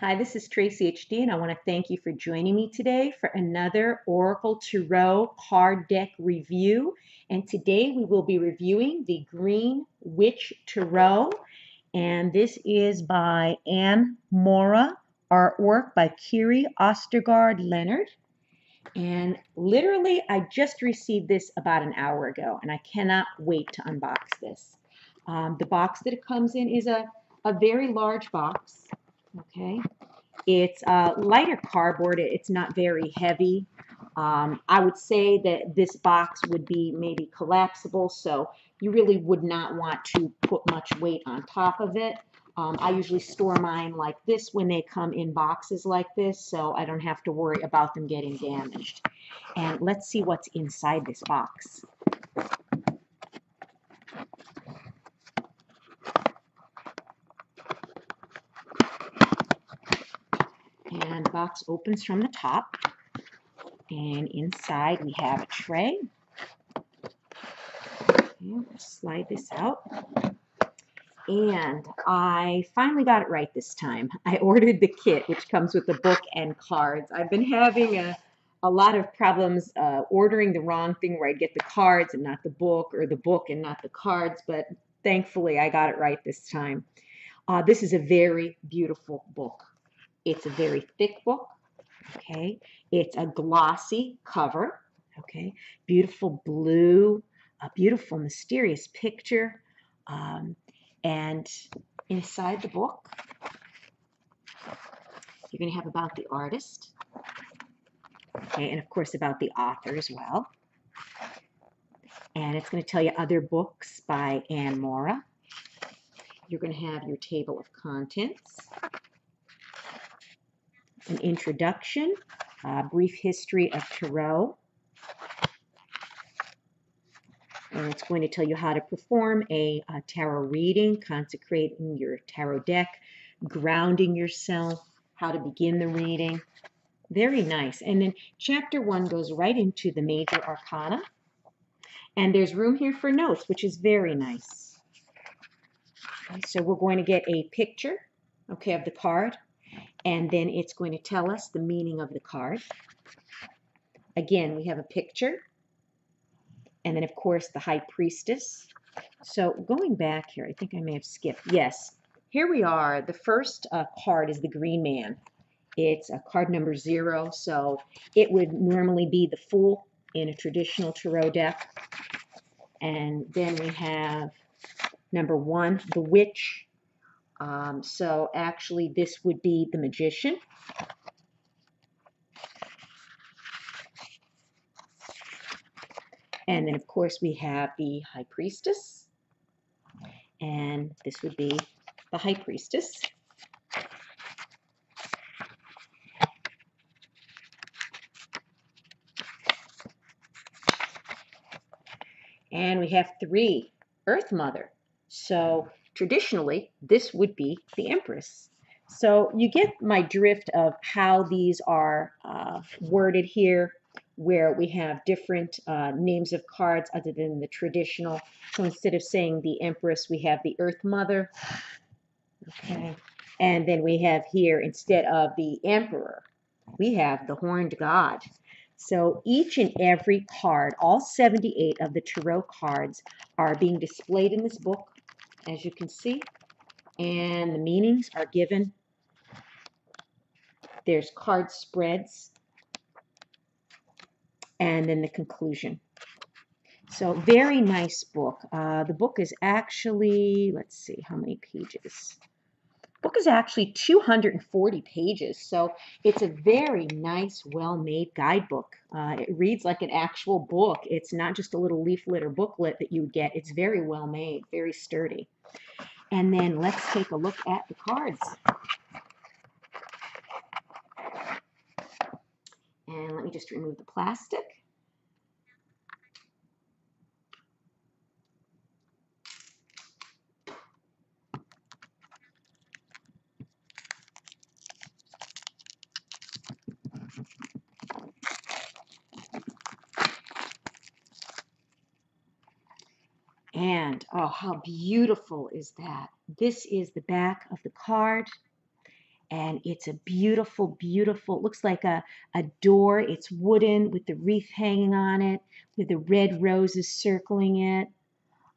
Hi, this is Tracey HD, and I want to thank you for joining me today for another Oracle Tarot card deck review. And today we will be reviewing the Green Witch Tarot, and this is by Ann Moura, artwork by Kiri Ostergaard Leonard. And literally, I just received this about an hour ago, and I cannot wait to unbox this. Um, the box that it comes in is a, a very large box. Okay. It's uh, lighter cardboard. It's not very heavy. Um, I would say that this box would be maybe collapsible, so you really would not want to put much weight on top of it. Um, I usually store mine like this when they come in boxes like this, so I don't have to worry about them getting damaged. And let's see what's inside this box. And the box opens from the top. And inside we have a tray. Okay, slide this out. And I finally got it right this time. I ordered the kit, which comes with the book and cards. I've been having a, a lot of problems uh, ordering the wrong thing where I'd get the cards and not the book, or the book and not the cards, but thankfully I got it right this time. Uh, this is a very beautiful book. It's a very thick book, okay? It's a glossy cover, okay? Beautiful blue, a beautiful mysterious picture. Um, and inside the book, you're going to have about the artist, okay, and of course about the author as well. And it's going to tell you other books by Ann Moura. You're going to have your table of contents an introduction, a brief history of Tarot, and it's going to tell you how to perform a, a tarot reading, consecrating your tarot deck, grounding yourself, how to begin the reading. Very nice. And then chapter one goes right into the major arcana. And there's room here for notes, which is very nice. Okay, so we're going to get a picture, okay, of the card and then it's going to tell us the meaning of the card. Again, we have a picture, and then of course the High Priestess. So going back here, I think I may have skipped. Yes, here we are. The first uh, card is the Green Man. It's a card number zero, so it would normally be the Fool in a traditional tarot deck. And then we have number one, the Witch, um, so actually this would be the magician. And then of course we have the high priestess. And this would be the high priestess. And we have three, Earth Mother. So traditionally, this would be the Empress. So you get my drift of how these are uh, worded here, where we have different uh, names of cards other than the traditional. So instead of saying the Empress, we have the Earth Mother. Okay. And then we have here, instead of the Emperor, we have the Horned God. So each and every card, all 78 of the Tarot cards, are being displayed in this book as you can see. And the meanings are given. There's card spreads. And then the conclusion. So very nice book. Uh, the book is actually, let's see, how many pages? book is actually 240 pages, so it's a very nice, well-made guidebook. Uh, it reads like an actual book. It's not just a little leaflet or booklet that you get. It's very well made, very sturdy. And then let's take a look at the cards. And let me just remove the plastic. And oh, how beautiful is that? This is the back of the card. and it's a beautiful, beautiful, looks like a, a door. It's wooden with the wreath hanging on it, with the red roses circling it.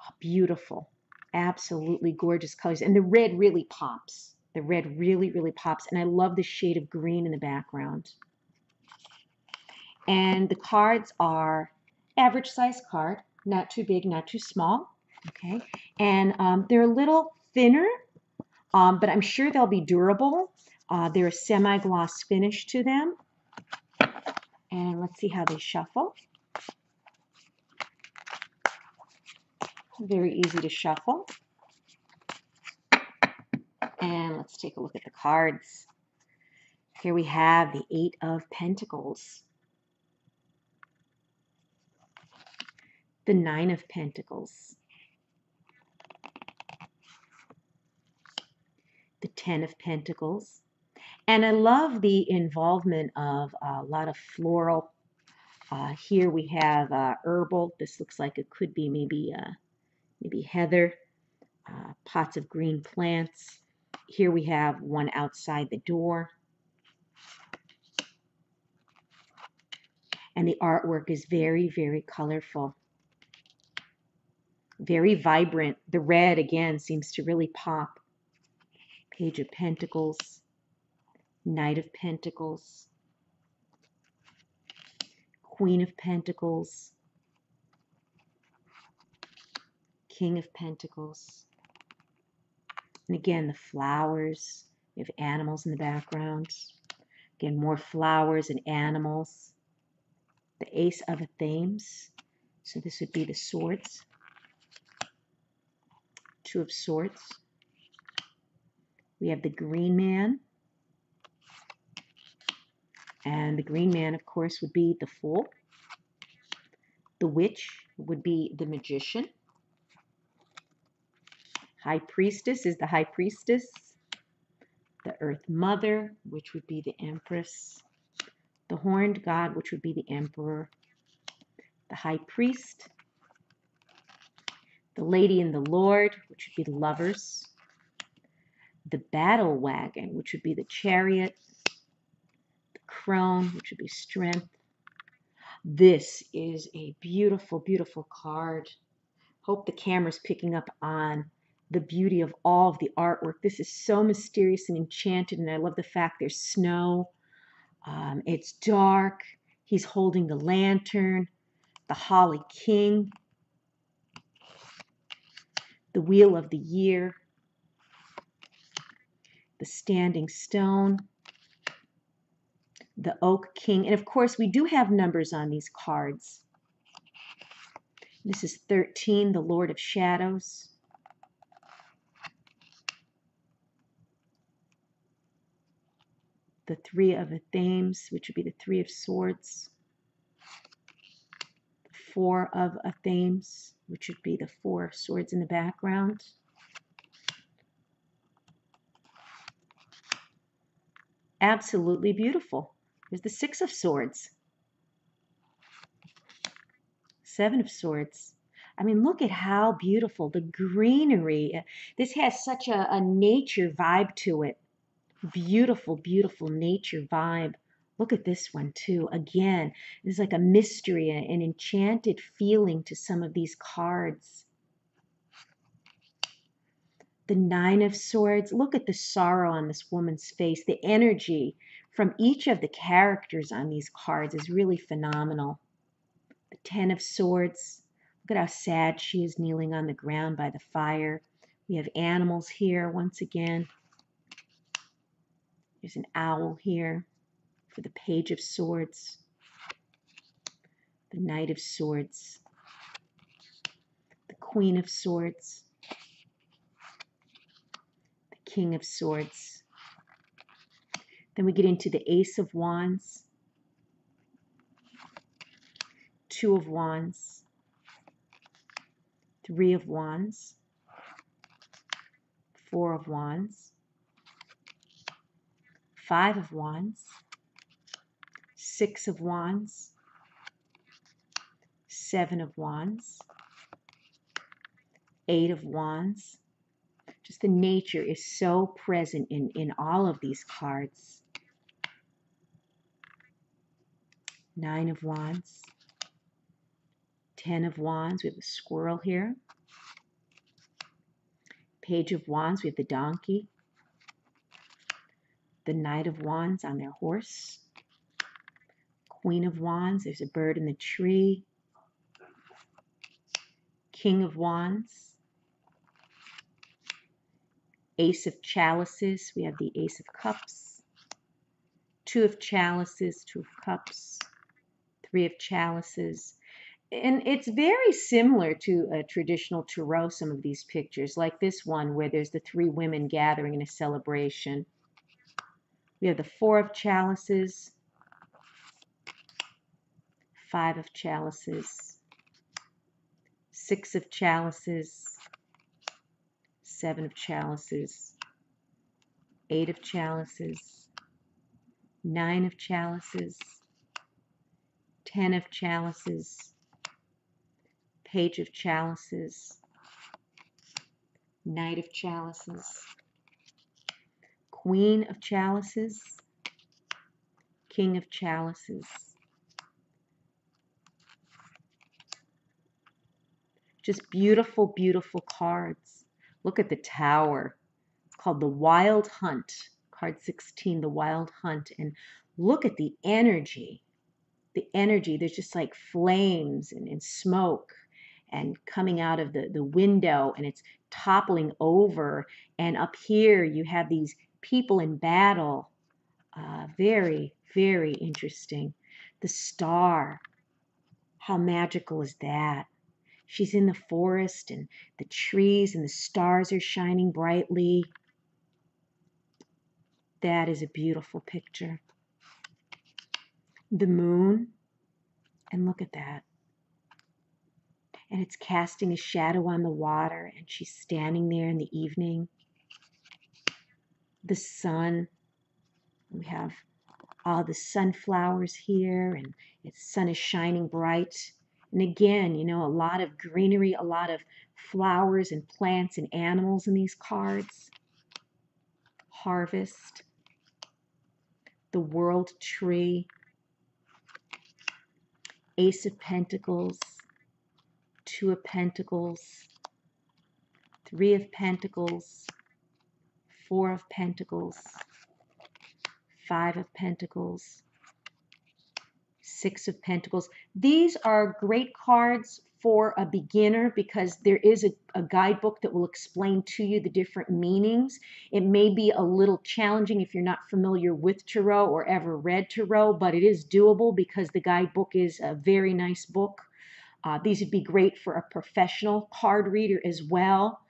Oh, beautiful. Absolutely gorgeous colors. And the red really pops. The red really, really pops. And I love the shade of green in the background. And the cards are average size card, not too big, not too small. Okay. And um, they're a little thinner, um, but I'm sure they'll be durable. Uh, they're a semi-gloss finish to them. And let's see how they shuffle. Very easy to shuffle. And let's take a look at the cards. Here we have the Eight of Pentacles. The Nine of Pentacles. The Ten of Pentacles. And I love the involvement of a lot of floral. Uh, here we have uh, herbal. This looks like it could be maybe uh, maybe heather. Uh, pots of green plants. Here we have one outside the door. And the artwork is very, very colorful. Very vibrant. The red, again, seems to really pop. Page of Pentacles. Knight of Pentacles, Queen of Pentacles, King of Pentacles. And again, the flowers. You have animals in the background. Again, more flowers and animals. The Ace of Athames. So this would be the swords. Two of Swords. We have the Green Man. And the green man, of course, would be the fool. The witch would be the magician. High priestess is the high priestess. The earth mother, which would be the empress. The horned god, which would be the emperor. The high priest. The lady and the lord, which would be the lovers. The battle wagon, which would be the chariot the crone, which would be strength. This is a beautiful, beautiful card. Hope the camera's picking up on the beauty of all of the artwork. This is so mysterious and enchanted, and I love the fact there's snow. Um, it's dark. He's holding the lantern, the Holly King, the Wheel of the Year, the Standing Stone, the Oak King. And of course, we do have numbers on these cards. This is 13, the Lord of Shadows. The Three of Athames, which would be the Three of Swords. Four of Athames, which would be the four swords in the background. Absolutely beautiful. There's the Six of Swords. Seven of Swords. I mean, look at how beautiful the greenery. This has such a, a nature vibe to it. Beautiful, beautiful nature vibe. Look at this one too. Again, there's like a mystery, an enchanted feeling to some of these cards. The Nine of Swords. Look at the sorrow on this woman's face, the energy from each of the characters on these cards is really phenomenal. The Ten of Swords. Look at how sad she is kneeling on the ground by the fire. We have animals here once again. There's an owl here for the Page of Swords. The Knight of Swords. The Queen of Swords. The King of Swords. Then we get into the Ace of Wands, Two of Wands, Three of Wands, Four of Wands, Five of Wands, Six of Wands, Seven of Wands, Eight of Wands. Just the nature is so present in, in all of these cards. Nine of Wands. Ten of Wands. We have a squirrel here. Page of Wands. We have the donkey. The Knight of Wands on their horse. Queen of Wands. There's a bird in the tree. King of Wands. Ace of Chalices. We have the Ace of Cups. Two of Chalices, Two of Cups. Three of Chalices. And it's very similar to a traditional tarot, some of these pictures, like this one where there's the three women gathering in a celebration. We have the Four of Chalices, Five of Chalices, Six of Chalices, Seven of Chalices, Eight of Chalices, Nine of Chalices, Ten of Chalices, Page of Chalices, Knight of Chalices, Queen of Chalices, King of Chalices. Just beautiful, beautiful cards. Look at the tower. It's called the Wild Hunt. Card 16, the Wild Hunt. And look at the energy. The energy. There's just like flames and, and smoke and coming out of the, the window and it's toppling over. And up here you have these people in battle. Uh, very, very interesting. The star. How magical is that? She's in the forest and the trees and the stars are shining brightly. That is a beautiful picture. The moon, and look at that. And it's casting a shadow on the water, and she's standing there in the evening. The sun, we have all the sunflowers here, and the sun is shining bright. And again, you know, a lot of greenery, a lot of flowers and plants and animals in these cards. Harvest, the world tree, Ace of Pentacles, Two of Pentacles, Three of Pentacles, Four of Pentacles, Five of Pentacles, Six of Pentacles. These are great cards for a beginner because there is a, a, guidebook that will explain to you the different meanings. It may be a little challenging if you're not familiar with Tarot or ever read Tarot, but it is doable because the guidebook is a very nice book. Uh, these would be great for a professional card reader as well.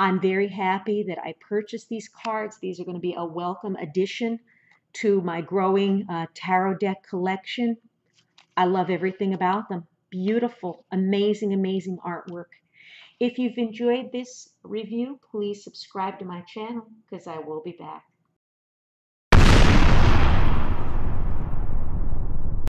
I'm very happy that I purchased these cards. These are going to be a welcome addition to my growing uh, tarot deck collection. I love everything about them. Beautiful, amazing, amazing artwork. If you've enjoyed this review, please subscribe to my channel because I will be back.